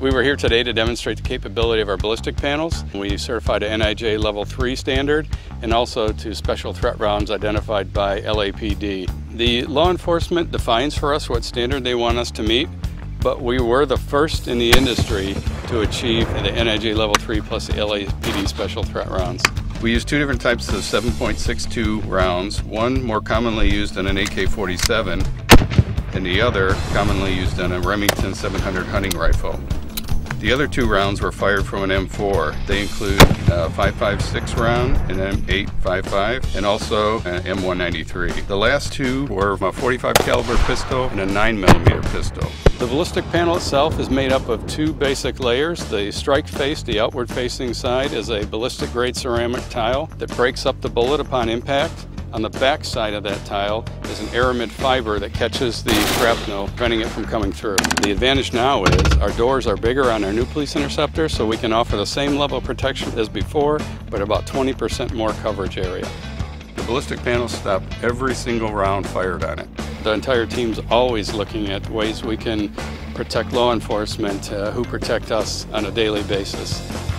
We were here today to demonstrate the capability of our ballistic panels. We certified a NIJ Level 3 standard and also to special threat rounds identified by LAPD. The law enforcement defines for us what standard they want us to meet, but we were the first in the industry to achieve the NIJ Level 3 plus the LAPD special threat rounds. We use two different types of 7.62 rounds, one more commonly used in an AK-47 and the other commonly used in a Remington 700 hunting rifle. The other two rounds were fired from an M4. They include uh, a 5.56 round, an M855, and also an M193. The last two were a 45 caliber pistol and a 9 millimeter pistol. The ballistic panel itself is made up of two basic layers. The strike face, the outward facing side, is a ballistic grade ceramic tile that breaks up the bullet upon impact. On the back side of that tile is an aramid fiber that catches the shrapnel, preventing it from coming through. The advantage now is our doors are bigger on our new police interceptor, so we can offer the same level of protection as before, but about 20% more coverage area. The ballistic panels stop every single round fired on it. The entire team's always looking at ways we can protect law enforcement uh, who protect us on a daily basis.